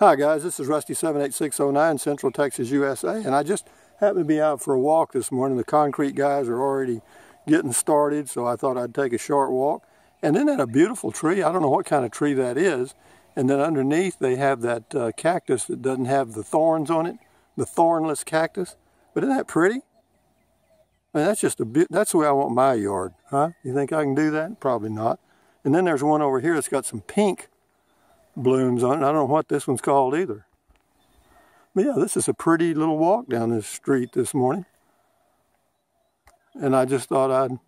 Hi guys, this is Rusty 78609 Central Texas, USA, and I just happened to be out for a walk this morning. The concrete guys are already getting started, so I thought I'd take a short walk. And then at a beautiful tree, I don't know what kind of tree that is, and then underneath they have that uh, cactus that doesn't have the thorns on it, the thornless cactus. But isn't that pretty? I mean, that's just a bit, that's the way I want my yard, huh? You think I can do that? Probably not. And then there's one over here that's got some pink blooms on it. I don't know what this one's called either. But yeah, this is a pretty little walk down this street this morning. And I just thought I'd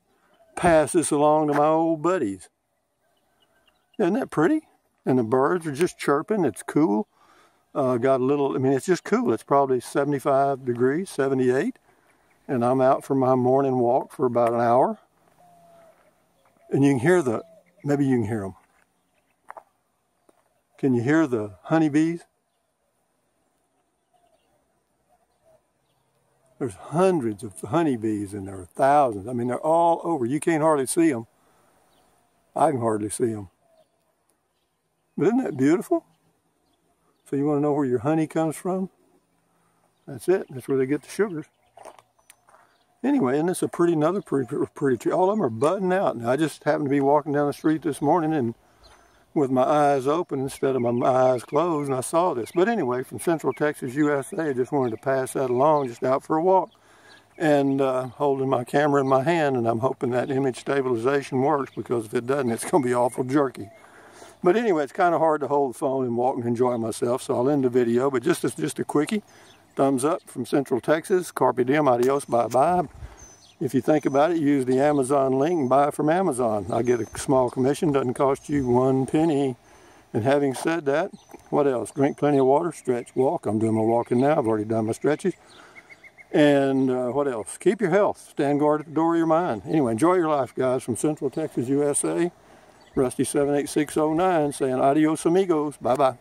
pass this along to my old buddies. Isn't that pretty? And the birds are just chirping. It's cool. Uh, got a little, I mean, it's just cool. It's probably 75 degrees, 78. And I'm out for my morning walk for about an hour. And you can hear the, maybe you can hear them. Can you hear the honeybees? There's hundreds of honeybees and there are thousands. I mean, they're all over. You can't hardly see them. I can hardly see them. But isn't that beautiful? So you want to know where your honey comes from? That's it. That's where they get the sugars. Anyway, and it's a pretty, another pretty, pretty tree. All of them are budding out. And I just happened to be walking down the street this morning and with my eyes open instead of my eyes closed, and I saw this. But anyway, from Central Texas, USA, I just wanted to pass that along, just out for a walk, and uh, holding my camera in my hand, and I'm hoping that image stabilization works, because if it doesn't, it's going to be awful jerky. But anyway, it's kind of hard to hold the phone and walk and enjoy myself, so I'll end the video. But just just a quickie, thumbs up from Central Texas, carpe diem, adios, bye-bye if you think about it, use the Amazon link and buy it from Amazon. I get a small commission, doesn't cost you one penny. And having said that, what else? Drink plenty of water, stretch, walk. I'm doing my walking now. I've already done my stretches. And uh, what else? Keep your health. Stand guard at the door of your mind. Anyway, enjoy your life, guys. From Central Texas, USA, Rusty78609 saying adios amigos. Bye-bye.